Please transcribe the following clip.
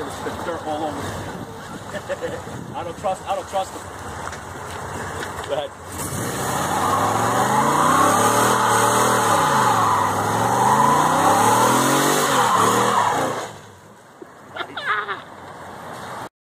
gonna spit dirt all over. I don't trust. I don't trust them. But